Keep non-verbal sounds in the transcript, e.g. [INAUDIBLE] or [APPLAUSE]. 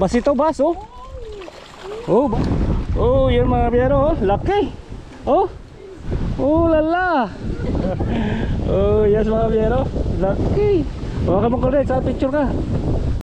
Bas ito, bas, oh. Oh, ba- oh, yan mga biyero, oh. Laki. Oh. Oh, lala. [LAUGHS] oh, yes mga biyero. Laki. Oh, huwag ka mong kulit, sa picture ka.